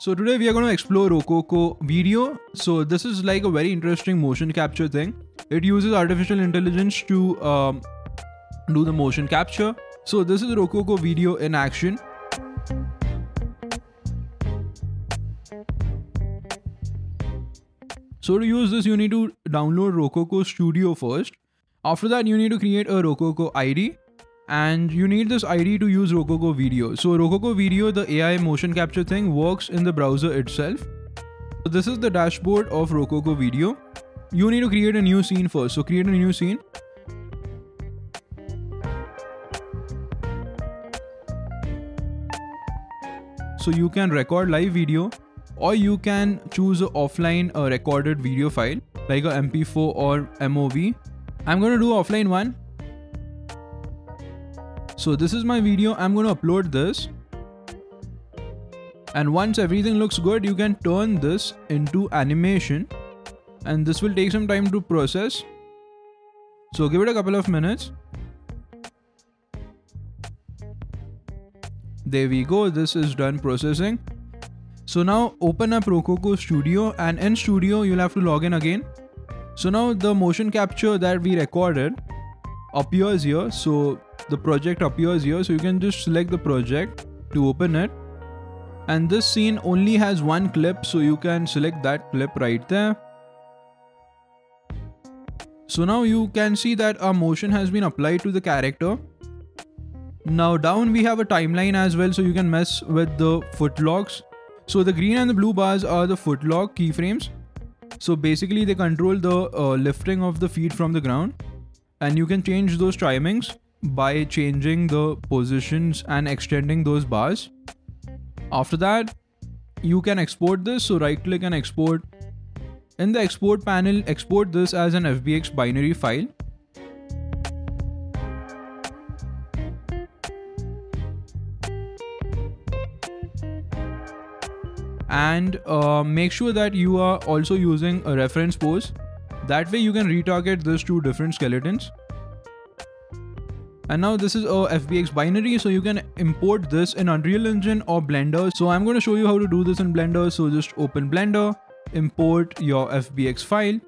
So today we are going to explore Rokoko video. So this is like a very interesting motion capture thing. It uses artificial intelligence to um, do the motion capture. So this is Rokoko video in action. So to use this, you need to download Rokoko Studio first. After that, you need to create a Rokoko ID and you need this ID to use Rokoko Video. So Rokoko Video, the AI motion capture thing works in the browser itself. So this is the dashboard of Rokoko Video. You need to create a new scene first. So create a new scene. So you can record live video or you can choose an offline uh, recorded video file like a MP4 or MOV. I'm going to do offline one so this is my video. I'm going to upload this. And once everything looks good, you can turn this into animation. And this will take some time to process. So give it a couple of minutes. There we go. This is done processing. So now open up Rokoko Studio and in Studio you'll have to log in again. So now the motion capture that we recorded appears here. So the project appears here so you can just select the project to open it. And this scene only has one clip so you can select that clip right there. So now you can see that our motion has been applied to the character. Now down we have a timeline as well so you can mess with the foot locks so the green and the blue bars are the foot lock keyframes. So basically they control the uh, lifting of the feet from the ground. And you can change those timings by changing the positions and extending those bars. After that, you can export this. So right click and export. In the export panel, export this as an FBX binary file. And uh, make sure that you are also using a reference pose. That way you can retarget this to different skeletons and now this is a FBX binary so you can import this in Unreal Engine or Blender. So I'm going to show you how to do this in Blender. So just open Blender, import your FBX file.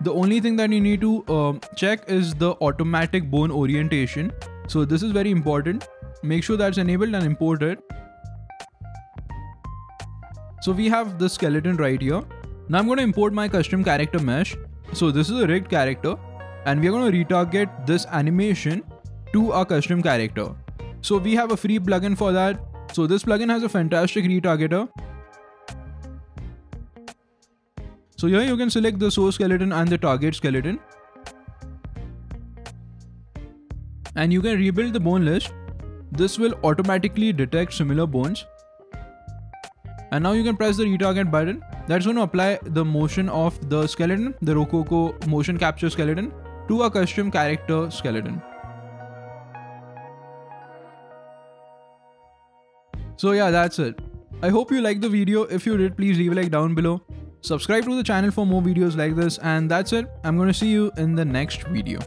The only thing that you need to uh, check is the automatic bone orientation. So this is very important. Make sure that's enabled and import it. So we have the skeleton right here. Now I'm going to import my custom character mesh. So this is a rigged character and we're going to retarget this animation to our custom character. So we have a free plugin for that. So this plugin has a fantastic retargeter. So here you can select the source skeleton and the target skeleton. And you can rebuild the bone list. This will automatically detect similar bones. And now you can press the retarget button. That's going to apply the motion of the skeleton, the Rokoko motion capture skeleton to a custom character skeleton. So yeah, that's it. I hope you liked the video. If you did, please leave a like down below. Subscribe to the channel for more videos like this. And that's it. I'm going to see you in the next video.